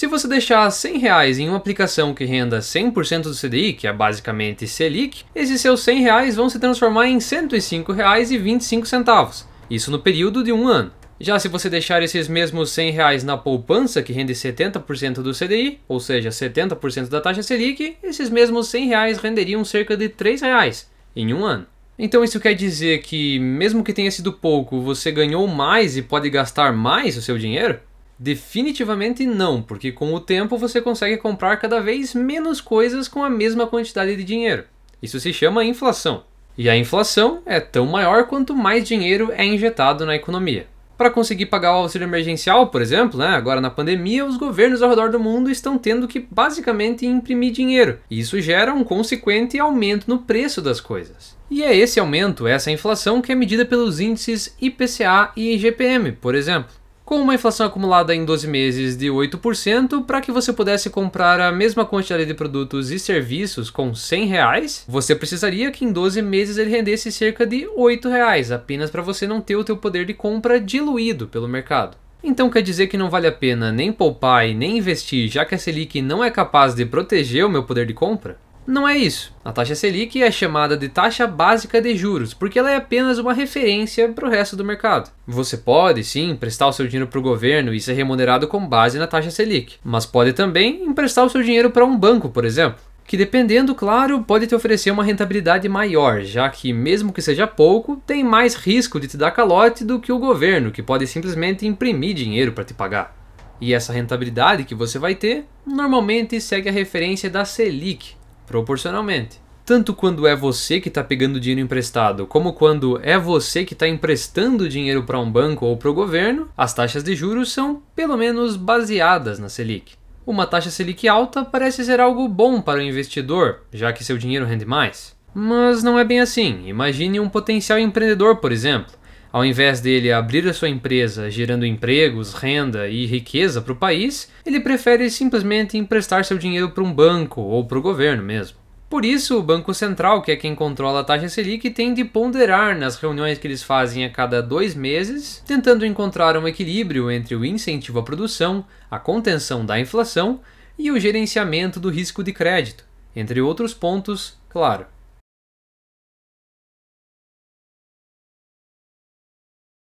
Se você deixar 100 reais em uma aplicação que renda 100% do CDI, que é basicamente Selic, esses seus 100 reais vão se transformar em R$ 105,25, isso no período de um ano. Já se você deixar esses mesmos 100 reais na poupança, que rende 70% do CDI, ou seja, 70% da taxa Selic, esses mesmos 100 reais renderiam cerca de 3 reais em um ano. Então isso quer dizer que, mesmo que tenha sido pouco, você ganhou mais e pode gastar mais o seu dinheiro? Definitivamente não, porque com o tempo você consegue comprar cada vez menos coisas com a mesma quantidade de dinheiro. Isso se chama inflação. E a inflação é tão maior quanto mais dinheiro é injetado na economia. Para conseguir pagar o auxílio emergencial, por exemplo, né, agora na pandemia, os governos ao redor do mundo estão tendo que basicamente imprimir dinheiro. E isso gera um consequente aumento no preço das coisas. E é esse aumento, essa inflação, que é medida pelos índices IPCA e IGPM, por exemplo com uma inflação acumulada em 12 meses de 8%, para que você pudesse comprar a mesma quantidade de produtos e serviços com 100 reais, você precisaria que em 12 meses ele rendesse cerca de 8 reais, apenas para você não ter o teu poder de compra diluído pelo mercado. Então quer dizer que não vale a pena nem poupar e nem investir, já que a Selic não é capaz de proteger o meu poder de compra? Não é isso. A taxa Selic é chamada de taxa básica de juros, porque ela é apenas uma referência para o resto do mercado. Você pode, sim, emprestar o seu dinheiro para o governo e ser remunerado com base na taxa Selic, mas pode também emprestar o seu dinheiro para um banco, por exemplo. Que dependendo, claro, pode te oferecer uma rentabilidade maior, já que, mesmo que seja pouco, tem mais risco de te dar calote do que o governo, que pode simplesmente imprimir dinheiro para te pagar. E essa rentabilidade que você vai ter normalmente segue a referência da Selic, proporcionalmente. Tanto quando é você que está pegando dinheiro emprestado, como quando é você que está emprestando dinheiro para um banco ou para o governo, as taxas de juros são pelo menos baseadas na Selic. Uma taxa Selic alta parece ser algo bom para o investidor, já que seu dinheiro rende mais. Mas não é bem assim. Imagine um potencial empreendedor, por exemplo. Ao invés dele abrir a sua empresa gerando empregos, renda e riqueza para o país, ele prefere simplesmente emprestar seu dinheiro para um banco ou para o governo mesmo. Por isso, o Banco Central, que é quem controla a taxa Selic, tem de ponderar nas reuniões que eles fazem a cada dois meses, tentando encontrar um equilíbrio entre o incentivo à produção, a contenção da inflação e o gerenciamento do risco de crédito, entre outros pontos, claro.